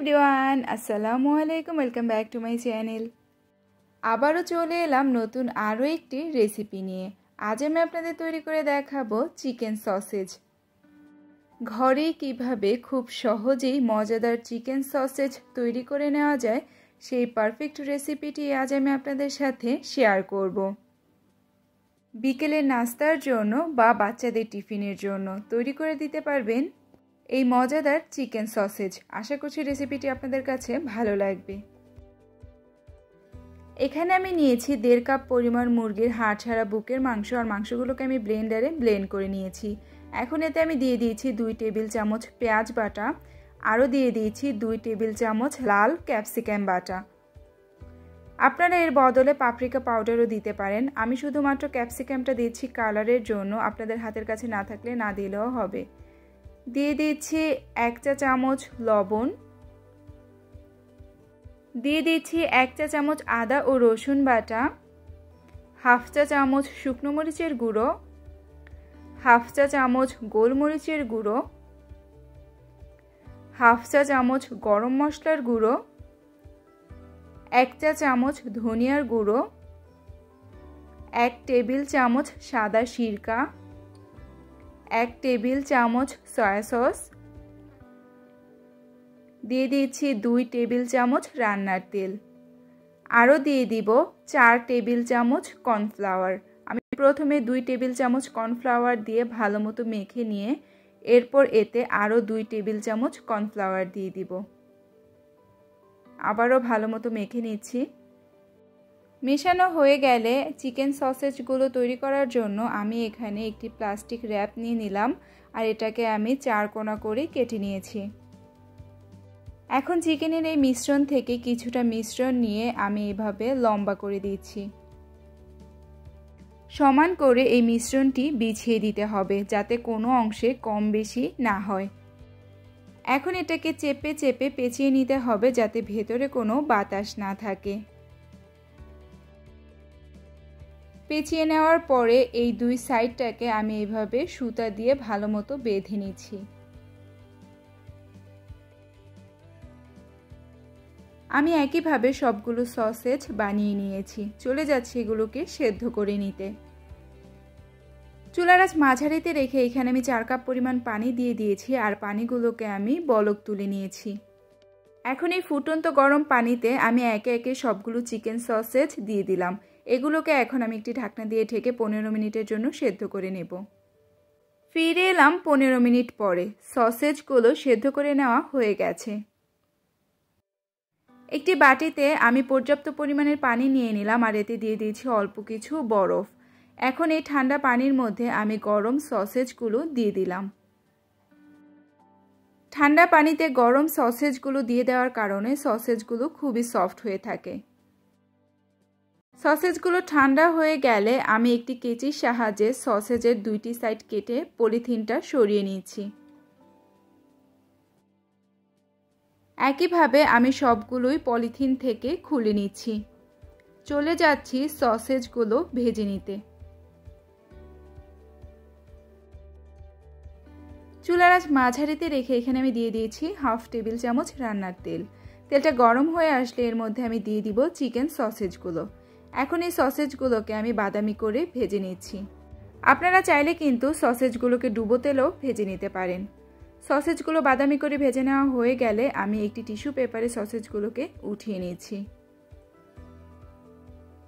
Everyone, আসসালামু আলাইকুম, welcome back to my channel. আবারও চলে এলাম নতুন আরও একটি রেসিপি নিয়ে। আজ আমি আপনাদের তৈরি করে দেখাবো চিকেন সসেজ। ঘরে কীভাবে খুব সহজেই মজাদার চিকেন সসেজ তৈরি করে নেওয়া যায়, সেই পারফেক্ট রেসিপিটি আজ আমি আপনাদের সাথে শেয়ার করব। বিকেলের নাস্তার জন্য বা বাচ্চাদের টিফিনের জন্য তৈরি করে দিতে পারবেন এই মজাদার চিকেন সসেজ। আশা করছি রেসিপিটি আপনাদের কাছে ভালো লাগবে। এখানে আমি নিয়েছি দেড় কাপ পরিমাণ মুরগির হাড় ছাড়া বুকের মাংস, আর মাংসগুলোকে আমি ব্লেন্ডারে ব্লেন্ড করে নিয়েছি। এখন এতে আমি দিয়ে দিয়েছি দুই টেবিল চামচ পেঁয়াজ বাটা, আরও দিয়ে দিয়েছি দুই টেবিল চামচ লাল ক্যাপসিকাম বাটা। আপনারা এর বদলে পাপরিকা পাউডারও দিতে পারেন। আমি শুধুমাত্র ক্যাপসিকামটা দিচ্ছি কালারের জন্য। আপনাদের হাতের কাছে না থাকলে না দিলেও হবে। দিয়ে দিচ্ছি এক চা চামচ লবণ। দিয়ে দিচ্ছি এক চা চামচ আদা ও রসুন বাটা। হাফ চা চামচ শুকনো মরিচের গুঁড়ো। হাফ চা চামচ গোলমরিচের গুঁড়ো। হাফ চা চামচ গরম মশলার গুঁড়ো। এক চা চামচ ধনিয়ার গুঁড়ো। এক টেবিল চামচ সাদা সিরকা। এক টেবিল চামচ সয়া সস। দিয়ে দিচ্ছি দুই টেবিল চামচ রান্নার তেল। আরও দিয়ে দিব চার টেবিল চামচ কর্নফ্লাওয়ার। আমি প্রথমে দুই টেবিল চামচ কর্নফ্লাওয়ার দিয়ে ভালো মতো মেখে নিয়ে এরপর এতে আরও দুই টেবিল চামচ কর্নফ্লাওয়ার দিয়ে দিব। আবারও ভালো মতো মেখে নিচ্ছি। মেশানো হয়ে গেলে চিকেন সসেজগুলো তৈরি করার জন্য আমি এখানে একটি প্লাস্টিক র্যাপ নিয়ে নিলাম আর এটাকে আমি চার কোনা করে কেটে নিয়েছি। এখন চিকেনের এই মিশ্রণ থেকে কিছুটা মিশ্রণ নিয়ে আমি এভাবে লম্বা করে দিচ্ছি। সমান করে এই মিশ্রণটি বিছিয়ে দিতে হবে যাতে কোনো অংশে কম বেশি না হয়। এখন এটাকে চেপে চেপে পেঁচিয়ে নিতে হবে যাতে ভেতরে কোনো বাতাস না থাকে। পেঁচিয়ে নেওয়ার পরে এই দুই সাইডটাকে আমি এইভাবে সুতা দিয়ে ভালো মতো বেঁধে নিচ্ছি। আমি একইভাবে সবগুলো সসেজ বানিয়ে নিয়েছি। চলে যাচ্ছি এগুলোকে সেদ্ধ করে নিতে। চুলার আজ মাঝারিতে রেখে এখানে আমি চার কাপ পরিমাণ পানি দিয়ে দিয়েছি আর পানিগুলোকে আমি বলক তুলে নিয়েছি। এখন এই ফুটন্ত গরম পানিতে আমি একে একে সবগুলো চিকেন সসেজ দিয়ে দিলাম। এগুলোকে এখন আমি একটি ঢাকনা দিয়ে ঢেকে পনেরো মিনিটের জন্য সেদ্ধ করে নেব। ফিরে এলাম পনেরো মিনিট পরে। সসেজগুলো সেদ্ধ করে নেওয়া হয়ে গেছে। একটি বাটিতে আমি পর্যাপ্ত পরিমাণের পানি নিয়ে নিলাম আর এতে দিয়ে দিয়েছি অল্প কিছু বরফ। এখন এই ঠান্ডা পানির মধ্যে আমি গরম সসেজগুলো দিয়ে দিলাম। ঠান্ডা পানিতে গরম সসেজগুলো দিয়ে দেওয়ার কারণে সসেজগুলো খুবই সফট হয়ে থাকে। সসেজগুলো ঠান্ডা হয়ে গেলে আমি একটি কেচির সাহায্যে সসেজের দুইটি সাইড কেটে পলিথিনটা সরিয়ে নিচ্ছি একইভাবে আমি সবগুলোই পলিথিন থেকে খুলে নিচ্ছি। চলে যাচ্ছি সসেজগুলো ভেজে নিতে। চুলার আজ মাঝারিতে রেখে এখানে আমি দিয়ে দিয়েছি হাফ টেবিল চামচ রান্নার তেল। তেলটা গরম হয়ে আসলে এর মধ্যে আমি দিয়ে দিব চিকেন সসেজগুলো। এখন এই সসেজগুলোকে আমি বাদামি করে ভেজে নিচ্ছি। আপনারা চাইলে কিন্তু সসেজগুলোকে ডুবো তেলেও ভেজে নিতে পারেন। সসেজগুলো বাদামি করে ভেজে নেওয়া হয়ে গেলে আমি একটি টিস্যু পেপারে সসেজগুলোকে উঠিয়ে নিচ্ছি।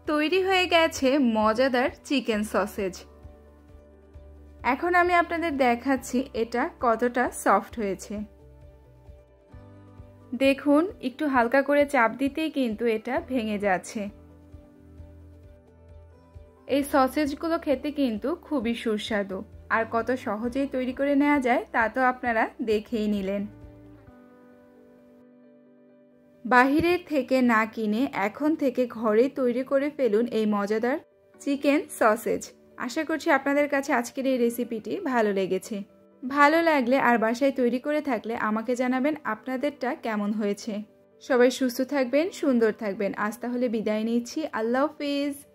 তৈরি হয়ে গেছে মজাদার চিকেন সসেজ। এখন আমি আপনাদের দেখাচ্ছি এটা কতটা সফট হয়েছে। দেখুন, একটু হালকা করে চাপ দিতেই কিন্তু এটা ভেঙে যাচ্ছে। এই সসেজগুলো খেতে কিন্তু খুবই সুস্বাদু। আর কত সহজেই তৈরি করে নেওয়া যায়, তা তো আপনারা দেখেই নিলেন। বাহিরের থেকে না কিনে এখন থেকে ঘরে তৈরি করে ফেলুন এই মজাদার চিকেন সসেজ। আশা করছি আপনাদের কাছে আজকের এই রেসিপিটি ভালো লেগেছে। ভালো লাগলে আর বাসায় তৈরি করে থাকলে আমাকে জানাবেন আপনাদেরটা কেমন হয়েছে। সবাই সুস্থ থাকবেন, সুন্দর থাকবেন। আজ তাহলে বিদায় নিচ্ছি। আল্লাহ হাফিজ।